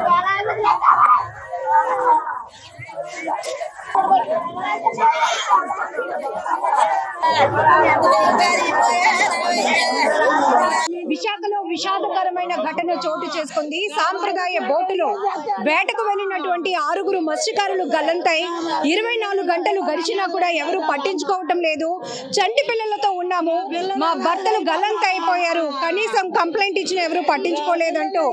原来是在打牌。విశాఖలో విషాదకరమైన ఘటన చోటు చేసుకుంది. సాంప్రదాయ బోటులో వేటకు వెళ్ళినటువంటి ఆరుగురు మత్స్యకారులు గల్లంతై ఇరవై నాలుగు గంటలు గడిచినా కూడా ఎవరు పట్టించుకోవటం లేదు. చంటి పిల్లలతో ఉన్నాము. మా భర్తలు గల్లంతైపోయారు కనీసం కంప్లైంట్ ఇచ్చిన ఎవరు పట్టించుకోలేదంటూ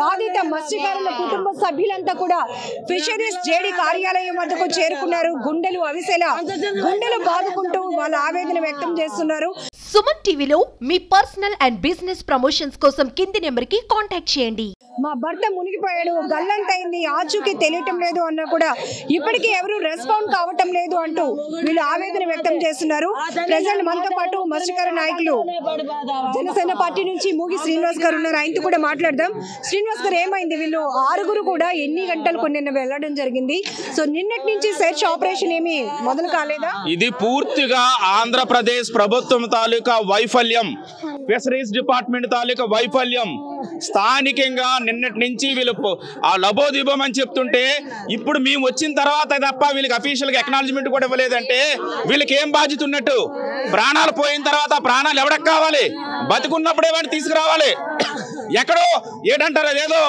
బాధిత మత్స్యకారుల కుటుంబ సభ్యులంతా కూడా ఫిషరీస్ జేడి కార్యాలయం వద్దకు చేరుకున్నారు. గుండెలు అవిసెలా గుండెలు బాదుకుంటూ వాళ్ళ ఆవేదన వ్యక్తం చేస్తున్నారు. సుమన్ టీవీలో మీ పర్సనల్ అండ్ బిజినెస్ ప్రమోషన్స్ కోసం కింది నెంబర్కి కాంటాక్ట్ చేయండి. మా భర్త మునిగిపోయాడు. గల్లంతైంది. ఆచూకీ తెలియటం లేదు అన్నా కూడా ఇప్పటికీ ఎవరు రెస్పాండ్ కావటం లేదు అంటూ వీళ్ళు ఆవేదన వ్యక్తం చేస్తున్నారు. ప్రజెంట్ మనతో పాటు మత్స్యకార నాయకులు జనసేన పార్టీ నుంచి మూగి శ్రీనివాస్ గారు ఉన్నారు. ఆయనతో కూడా మాట్లాడదాం. శ్రీనివాస్ గారు ఏమైంది? వీళ్ళు ఆరుగురు కూడా ఎన్ని గంటలకు నిన్న వెళ్ళడం జరిగింది? సో నిన్నటి నుంచి సెర్చ్ ఆపరేషన్ ఏమి మొదలు కాలేదా? ఇది పూర్తిగా ఆంధ్రప్రదేశ్ ప్రభుత్వం తాలూకా వైఫల్యం. ఫిషరీస్ డిపార్ట్మెంట్ తాలూకా వైఫల్యం. స్థానికంగా నిన్నటి నుంచి వీళ్ళు ఆ లబోదిబం అని చెప్తుంటే ఇప్పుడు మేము వచ్చిన తర్వాత తప్ప వీళ్ళకి అఫీషియల్గా ఎక్నాలజ్మెంట్ కూడా ఇవ్వలేదంటే వీళ్ళకి ఏం బాధ్యత ఉన్నట్టు? ప్రాణాలు పోయిన తర్వాత ప్రాణాలు ఎవడకు కావాలి? బతుకున్నప్పుడే వాడిని తీసుకురావాలి. ఎక్కడో? ఏంటంటారు అదేదో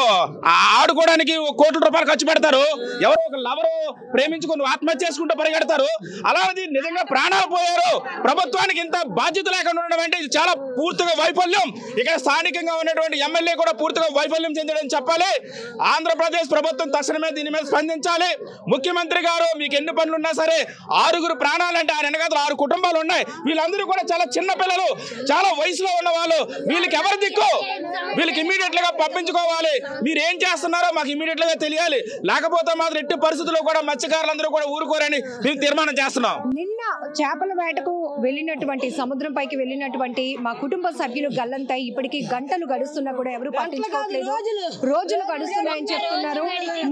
ఆ ఆడుకోవడానికి కోట్ల రూపాయలు ఖర్చు పెడతారు. ఎవరో ఒక లవరు ప్రేమించుకుని ఆత్మహత్య చేసుకుంటూ పరిగెడతారు. అలాంటిది నిజంగా ప్రాణాలు పోయారు. ప్రభుత్వానికి ఇంత బాధ్యత లేకుండా ఉండడం అంటే ఇది చాలా పూర్తిగా వైఫల్యం. ఇక్కడ స్థానికంగా ఉన్నటువంటి ఎమ్మెల్యే కూడా పూర్తిగా వైఫల్యం చెందడం చెప్పాలి. ఆంధ్రప్రదేశ్ ప్రభుత్వం తక్షణమే దీని మీద స్పందించాలి. ముఖ్యమంత్రి గారు మీకు ఎన్ని పనులు ఉన్నా సరే ఆరుగురు ప్రాణాలంటే ఆ వెనకాల ఆరు కుటుంబాలు ఉన్నాయి. వీళ్ళందరూ కూడా చాలా చిన్న పిల్లలు చాలా వయసులో ఉన్న వాళ్ళు వీళ్ళకి ఎవరు దిక్కు? వీళ్ళకి ఇమీడియట్గా పంపించుకోవాలి. మీరు ఏం చేస్తున్నారో మాకు ఇమీడియట్గా తెలియాలి. లేకపోతే మాత్రం ఎట్టి పరిస్థితుల్లో కూడా మత్స్యకారులందరూ కూడా ఊరుకోరని మేము తీర్మానం చేస్తున్నాం. నిన్న చేపల వేటకు వెళ్ళినటువంటి సముద్రం పైకి వెళ్ళినటువంటి మా కుటుంబ సభ్యులు గల్లంతాయి ఇప్పటికి గంటలు గడుస్తున్నా కూడా ఎవరు పట్టించుకోవట్లేదు. రోజులు. గడుస్తున్నాయని చెప్తున్నారు.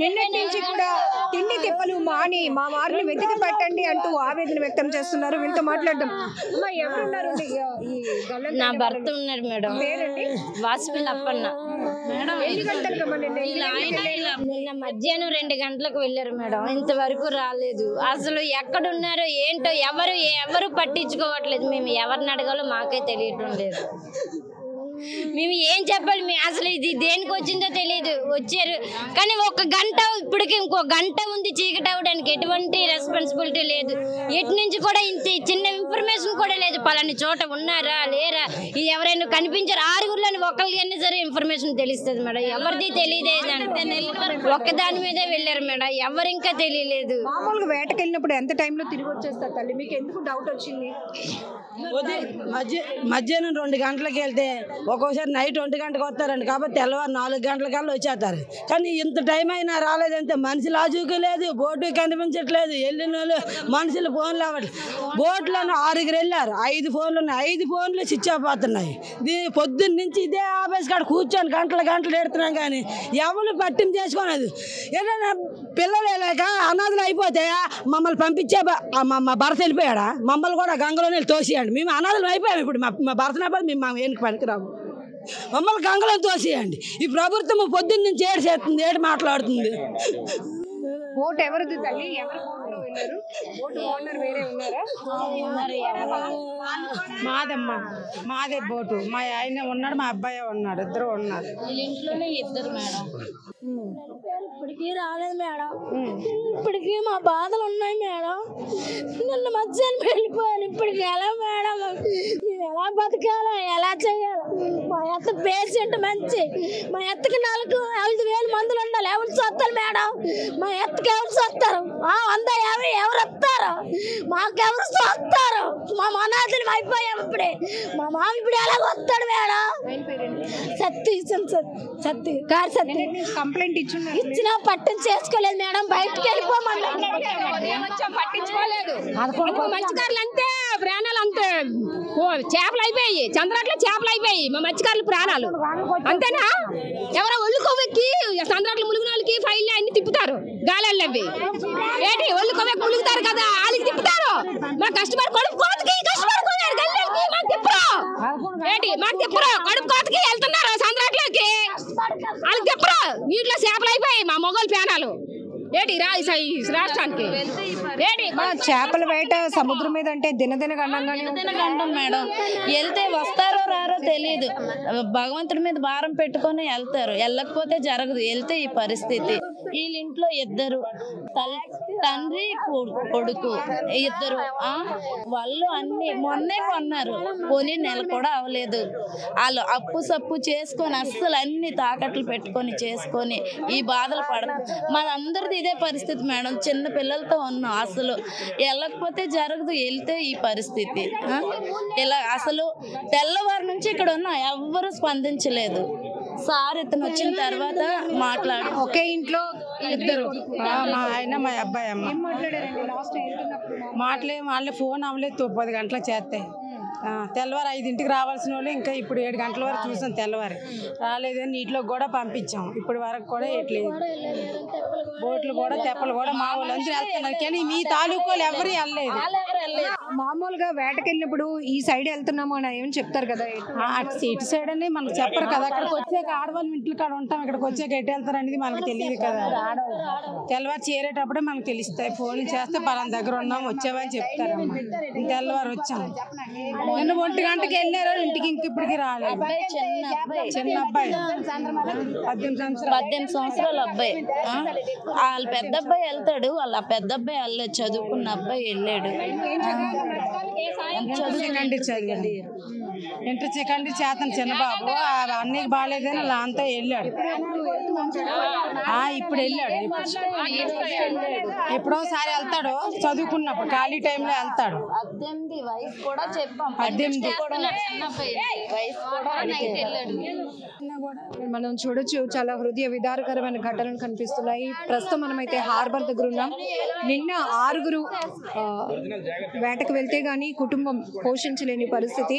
నిన్నటి నుంచి కూడా తిండి తిప్పలు మాని మా వారిని వెతికి పెట్టండి అంటూ ఆవేదన వ్యక్తం చేస్తున్నారు. వీళ్ళతో మాట్లాడదాం. అమ్మా ఎవరున్నారు? ఈ గల్లంతైన నా? భర్త ఉన్నాడు మేడం. వాసుపల్లి నిన్న? మధ్యాహ్నం రెండు గంటలకు వెళ్ళారు మేడం. ఇంతవరకు రాలేదు. అసలు ఎక్కడ ఉన్నారో ఏంటో ఎవరు ఎవరు పట్టించుకోవట్లేదు. మేము ఎవరిని అడగాలో మాకే తెలియటం లేదు. మేము ఏం చెప్పాలి? మేము అసలు ఇది దేనికి వచ్చిందో తెలియదు. వచ్చారు. కానీ ఒక గంట ఇప్పటికి ఇంకో గంట ఉంది చీకటి అవ్వడానికి ఎటువంటి రెస్పాన్సిబిలిటీ లేదు. ఎటు నుంచి కూడా ఇంత చిన్న ఇన్ఫర్మేషన్ కూడా లేదు. పలాని చోట ఉన్నారా? లేరా? ఎవరైనా కనిపించారు? ఆరుగురులోని ఒకరికి సరే ఇన్ఫర్మేషన్ తెలుస్తుంది మేడం. ఎవరిది తెలియదు ఒక్క దాని మీదే వెళ్ళారు మేడం. ఎవరు ఇంకా తెలియలేదు. మామూలుగా వేటకి వెళ్ళినప్పుడు ఎంత టైంలో తిరిగి వచ్చేస్తారు తల్లి? మీకు ఎందుకు డౌట్ వచ్చింది? మధ్యాహ్నం రెండు గంటలకు వెళ్తే ఒక్కోసారి నైట్ ఒంటి గంటకు వస్తారండి కాబట్టి తెల్లవారు నాలుగు గంటలకల్లా వచ్చేస్తారు. కానీ ఇంత టైం అయినా రాలేదంటే మనిషి లాజుకు లేదు బోటు కనిపించట్లేదు వెళ్ళిన వాళ్ళు మనుషులు ఫోన్లు అవ్వట్లేదు బోట్లను ఆరుగురు వెళ్ళారు. ఐదు ఫోన్లు ఉన్నాయి. ఐదు ఫోన్లు స్విచ్ ఆఫ్ అవుతున్నాయి. దీని పొద్దున్న నుంచి ఇదే ఆఫీస్ కాడ కూర్చొని గంటలు గంటలు ఎడుతున్నాం కానీ ఎవరు పట్టింపు చేసుకోలేదు. ఏదైనా పిల్లలు వెళ్ళాక అనాథలు అయిపోతే మమ్మల్ని పంపించే మా భర్త వెళ్ళిపోయాడా? మమ్మల్ని కూడా గంగలో తోసేయండి. మేము అనాథలు అయిపోయాము ఇప్పుడు. మా మా భర్త అయిపోయి మేము మా ఏనికి పనికిరాము మమ్మల్ని గంగలో తోసేయండి. ఈ ప్రభుత్వం పొద్దున్న నుంచి ఏడు చేస్తుంది ఏడు మాట్లాడుతుంది. ఓటు ఎవరిది తల్లి? ఎవరు బోట్లో వెళ్ళారు ఓటు ఓనర్ వేరే ఉన్నారా? మాదమ్మా. మాదే బోటు. మా ఆయన ఉన్నాడు మా అబ్బాయి ఉన్నాడు ఇద్దరు ఉన్నారు. ఇంట్లోనే ఇద్దరు మేడం. ఇప్పటికీ రాలేదు మేడం. ఇప్పటికీ మా బాధలు ఉన్నాయి మేడం. నిన్న మధ్యాహ్నం వెళ్ళిపోయాను. ఇప్పటికి ఎలా మేడం? మేము ఎలా బతకాలా? ఎలా చేయాలి? మా ఎత్త పేషెంట్ మంచి. మా ఎత్తకి నాలుగు ఐదు వేలు మందులు ఉండాలి. ఎవరు చూస్తారు మేడం? మా ఎత్తకి ఎవరు చూస్తారు ఆ, వంద యాభై ఎవరు వస్తారు మాకెవరు మా మనాథులు అయిపోయాం ఇప్పుడే. మా మామ ఇప్పుడు ఎలా వస్తాడు మేడం. సత్తి సత్తి సత్తి కారు సత్తి కంప్లైంట్ ఇచ్చినా పట్టం చేసుకోలేదు మేడం. బయటకు వెళ్ళిపోమన్నా పట్టించుకోలేదు మత్స్యకారులు అంతే ప్రాణాలు అంతే. ఓ చేపలు అయిపోయాయి. చంద్రాట్లో చేపలు అయిపోయాయి. మా మత్స్యకారుల ప్రాణాలు. అంతేనా? ఎవరో ఒళ్ళు కొవ్వెక్కి చంద్రాట్లు ములిగిన వాళ్ళకి ఫైల్ అన్ని తిప్పుతారు. గాలి అవి. ఏంటి? ఒళ్ళు కొవ్వెక్కి ములుగుతారు కదా. వాళ్ళకి తిప్పుతారు. మా కస్టమర్ కొడుకు కోతకి ఏంటి మాకు తిప్పరు కడుపు కోతకి వెళ్తున్నారు చంద్రాట్లోకి వాళ్ళకి తిప్పరు నీటిలో చేపలు అయిపోయాయి మా మొగలు పేనాలు ఏంటి రాష్ట్రానికి ఏంటి చేపల వేట సముద్రం మీద అంటే దినదిన మేడం. వెళ్తే వస్తారో రారో తెలియదు భగవంతుడి మీద భారం పెట్టుకొని వెళ్తారు. వెళ్ళకపోతే జరగదు. వెళ్తే ఈ పరిస్థితి. వీళ్ళ ఇంట్లో ఇద్దరు తండ్రి కొడుకు ఇద్దరు. వాళ్ళు అన్ని మొన్నే కొన్నారు. కొని నెల కూడా అవ్వలేదు. వాళ్ళు అప్పు సప్పు చేసుకొని అస్సలు అన్ని తాకట్లు పెట్టుకొని చేసుకొని ఈ బాధలు పడతారు మనందరిది ఇదే పరిస్థితి మేడం. చిన్న పిల్లలతో ఉన్నాం అసలు. వెళ్ళకపోతే జరగదు. వెళ్తే ఈ పరిస్థితి. ఇలా అసలు తెల్లవారు నుంచి ఇక్కడ ఉన్నాం. ఎవ్వరూ స్పందించలేదు. సార్ ఇతను వచ్చిన తర్వాత మాట్లాడు. ఒకే ఇంట్లో ఇద్దరు. ఆ, మా ఆయన మా అబ్బాయి అమ్మ. మాట్లాడారండి? లాస్ట్ వెళ్తున్నప్పుడు మాటలే వాళ్ళే ఫోన్ అవ్వలేదు పది గంటలకు చేస్తాయి తెల్లవారు ఐదింటికి రావాల్సిన వాళ్ళు ఇంకా ఇప్పుడు ఏడు గంటల వరకు చూసాం తెల్లవారు. రాలేదని నీటిలో కూడా పంపించాం. ఇప్పటి వరకు కూడా ఎట్లేదు బోట్లు కూడా తెప్పలు కూడా మా వాళ్ళు అందరూ వెళ్తున్నారు. కానీ మీ తాలూకు వాళ్ళు ఎవరు వెళ్ళలేదు. మామూలుగా వేటకెళ్ళినప్పుడు ఈ సైడ్ వెళ్తున్నాము అని ఏమని చెప్తారు కదా? అటు ఇటు సైడ్ అని మనకు చెప్పరు కదా. అక్కడికి వచ్చాక ఆడవాళ్ళు ఇంట్లో కాడ ఉంటాం. ఇక్కడికి వచ్చాక ఎటు వెళ్తారు అనేది మనకు తెలియదు కదా. తెల్లవారు చేరేటప్పుడే మనకు తెలుస్తాయి. ఫోన్ చేస్తే పలానా దగ్గర ఉన్నాం వచ్చామని చెప్తారు తెల్లవారు వచ్చాం. నిన్న ఒంటి గంటకి వెళ్ళారు ఇంటికి ఇంక ఇప్పటికి రాలేదు. చిన్న అబ్బాయి. చిన్న అబ్బాయి. పద్దెనిమిది సంవత్సరాలు. పద్దెనిమిది సంవత్సరాల అబ్బాయి? వాళ్ళ పెద్ద అబ్బాయి వెళ్తాడు. వాళ్ళ పెద్ద అబ్బాయి వెళ్ళలేదు చదువుకున్న అబ్బాయి వెళ్ళాడు. ఇంటర్ సెకండ్ చేతను చిన్నబాబు. అన్నయ్యకి బాగాలేదని అలా అంతా వెళ్ళాడు. ఆ, ఇప్పుడు వెళ్ళాడు. ఎప్పుడోసారి వెళ్తాడు. చదువుకున్నప్పుడు ఖాళీ టైంలో వెళ్తాడు. పద్దెనిమిది వయసు కూడా చెప్పాం. పద్దెనిమిది. మనం చూడొచ్చు చాలా హృదయ విదారకరమైన ఘటనలు కనిపిస్తున్నాయి. ప్రస్తుతం మనమైతే హార్బర్ దగ్గర ఉన్నాం. నిన్న ఆరుగురు ఆ, వేటకు వెళ్తే గానీ కుటుంబం పోషించలేని పరిస్థితి.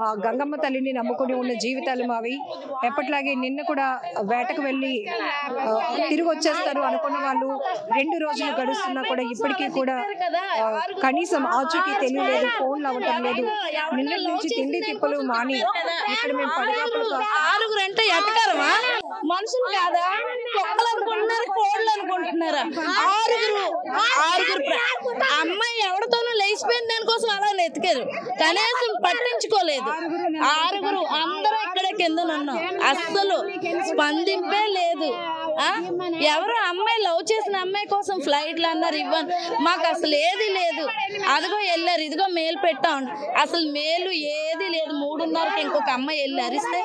ఆ, గంగమ్మ తల్లిని నమ్ముకుని ఉన్న జీవితాలు మావి. ఎప్పట్లాగే నిన్న కూడా వేటకు వెళ్ళి తిరిగి వచ్చేస్తారు అనుకున్న వాళ్ళు. రెండు రోజులు గడుస్తున్నా కూడా ఇప్పటికీ కూడా కనీసం ఆచూకీ తెలియలేదు ఫోన్లు అవ్వటం లేదు. నిన్నటి నుంచి తిండి తిప్పలు మాని ఇక్కడ మేము పడిగాపులు. ఆరుగురు అంటే ఎట్టకరమా మనుషులు కాదా? కుక్కలు అనుకుంటున్నారు కోళ్ళు అనుకుంటున్నారా? ఆరుగురు ఆరుగురు అమ్మాయి ఎవరితోనూ లేచిపోయిన దానికోసం అలా ఎతికారు. కనీసం పట్టించుకోలేదు. ఆరుగురు కింద ఉన్నాం అస్సలు స్పందింపే లేదు. ఆ? ఎవరు అమ్మాయి లవ్ చేసిన అమ్మాయి కోసం ఫ్లైట్లు అన్నారు ఇవ్వను. మాకు అసలు ఏది లేదు. అదిగో వెళ్ళారు ఇదిగో మేలు పెట్టాం అసలు మేలు ఏది లేదు. మూడున్నరకి ఇంకొక అమ్మాయి వెళ్ళి అరిస్తే.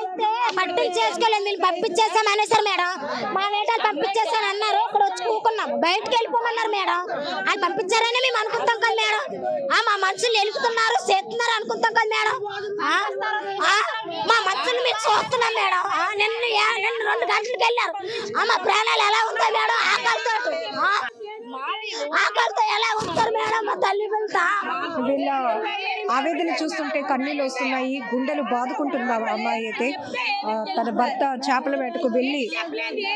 పట్టించేసుకోలేదు పంపించేసాం అనేసారు మేడం. మా వేటాలు పంపించేసాను అన్నారు ఇక్కడ బయటకు వెళ్ళిపోమన్నారు మేడం. వాళ్ళు పంపించారని మేము అనుకుంటాం కదా మేడం. ఆ మా మనుషులు వెలుగుతున్నారు చేస్తున్నారు అనుకుంటాం కదా మేడం. ఆ? మా మనుషులు మీరు చూస్తున్నాం మేడం. ఆ, నిన్న రెండు గంటలకు వెళ్ళారు. ఆ, మా ప్రాణాలు ఎలా ఉంటాయి మేడం? ఆకలితో ఆకలితో ఎలా ఉంటారు మేడం మా తల్లి వెళ్తా ఆవేదన చూస్తుంటే కన్నీళ్ళు వస్తున్నాయి గుండెలు బాదుకుంటుంది అమ్మాయి అయితే. తన భర్త చేపల వేటకు వెళ్ళి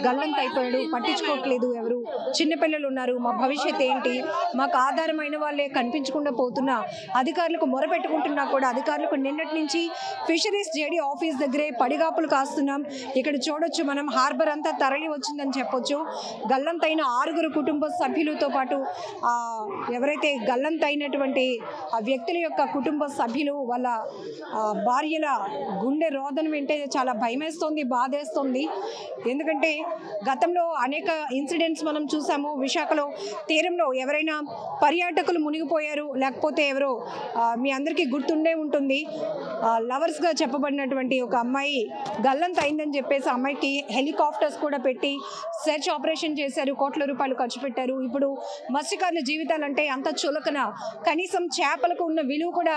గల్లంత అయిపోయాడు పట్టించుకోవట్లేదు ఎవరు? చిన్నపిల్లలు ఉన్నారు మా భవిష్యత్ ఏంటి? మాకు ఆధారమైన వాళ్ళే కనిపించకుండా పోతున్నా. అధికారులకు మొరపెట్టుకుంటున్నా కూడా అధికారులకు నిన్నటి నుంచి ఫిషరీస్ జేడీ ఆఫీస్ దగ్గరే పడిగాపులు కాస్తున్నాం. ఇక్కడ చూడొచ్చు మనం హార్బర్ అంతా తరలి వచ్చిందని చెప్పొచ్చు. గల్లంతైన ఆరుగురు కుటుంబ సభ్యులతో పాటు ఎవరైతే గల్లంతైనటువంటి ఆ వ్యక్తుల యొక్క కుటుంబ సభ్యులు వాళ్ళ భార్యల గుండె రోదన వింటే చాలా భయమేస్తుంది బాధేస్తుంది. ఎందుకంటే గతంలో అనేక ఇన్సిడెంట్స్ మనం చూసాము. విశాఖలో తీరంలో ఎవరైనా పర్యాటకులు మునిగిపోయారు లేకపోతే ఎవరో మీ అందరికీ గుర్తుండే ఉంటుంది. లవర్స్గా చెప్పబడినటువంటి ఒక అమ్మాయి గల్లంత అయిందని చెప్పేసి అమ్మాయికి హెలికాప్టర్స్ కూడా పెట్టి సెర్చ్ ఆపరేషన్ చేశారు కోట్ల రూపాయలు ఖర్చు పెట్టారు. ఇప్పుడు మత్స్యకారుల జీవితాలంటే అంత చులకన. కనీసం చేపలకు ఉన్న విలువ కూడా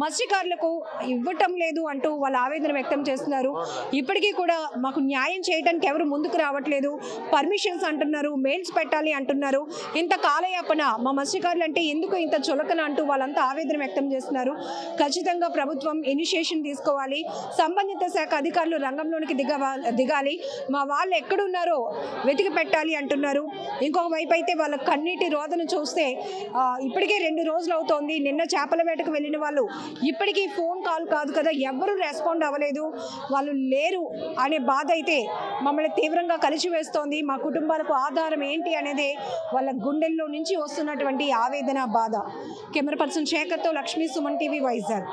మత్స్యకారులకు ఇవ్వటం లేదు అంటూ వాళ్ళ ఆవేదన వ్యక్తం చేస్తున్నారు. ఇప్పటికీ కూడా మాకు న్యాయం చేయడానికి ఎవరు ముందుకు రావట్లేదు. పర్మిషన్స్ అంటున్నారు మెయిల్స్ పెట్టాలి అంటున్నారు. ఇంత కాలయాపన మా మత్స్యకారులు అంటే ఎందుకు ఇంత చులకన అంటూ వాళ్ళంతా ఆవేదన వ్యక్తం చేస్తున్నారు. ఖచ్చితంగా ప్రభుత్వం ఇనిషియేషన్ తీసుకోవాలి. సంబంధిత శాఖ అధికారులు రంగంలోనికి దిగవా దిగాలి. మా వాళ్ళు ఎక్కడున్నారో వెతికి పెట్టాలి అంటున్నారు. ఇంకొక వైపు అయితే వాళ్ళ కన్నీటి రోదన చూస్తే ఇప్పటికే రెండు రోజులు అవుతోంది. నిన్న చేపల వేటకు వెళ్ళిన వెళ్ళిన వాళ్ళు. ఇప్పటికీ ఫోన్ కాల్ కాదు కదా ఎవ్వరూ రెస్పాండ్ అవ్వలేదు. వాళ్ళు లేరు అనే బాధ అయితే మమ్మల్ని తీవ్రంగా కలిసివేస్తోంది. మా కుటుంబాలకు ఆధారం ఏంటి అనేది వాళ్ళ గుండెల్లో నుంచి వస్తున్నటువంటి ఆవేదన బాధ. కెమెరా పర్సన్ శేఖర్తో లక్ష్మీ సుమన్ టీవీ వైజాగ్.